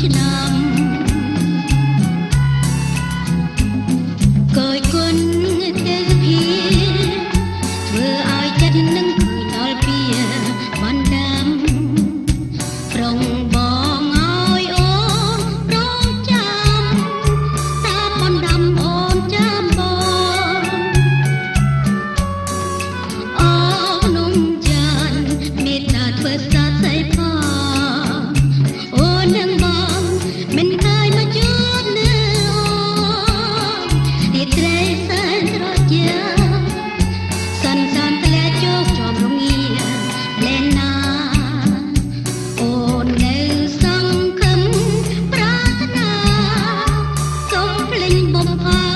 Krishna bras.